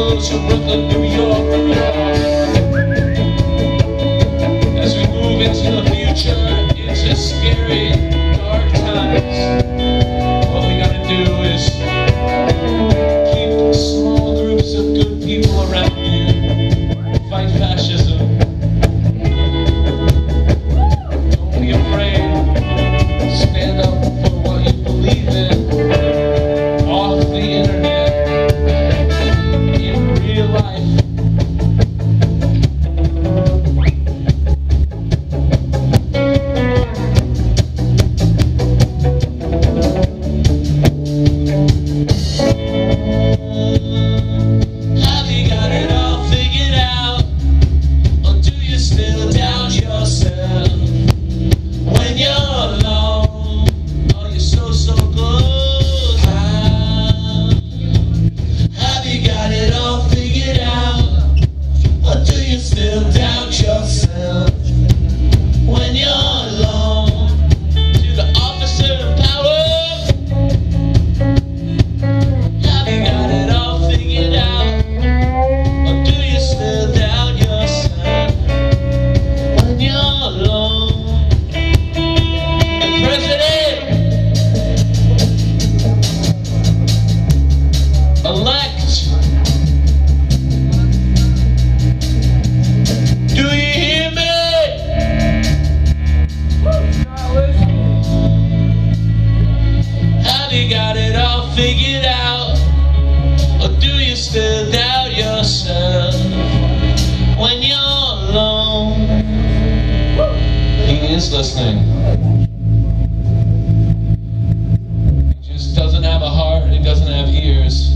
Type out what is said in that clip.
explosion with the New York. figured out? Or do you still doubt yourself when you're alone? He is listening. He just doesn't have a heart, he doesn't have ears.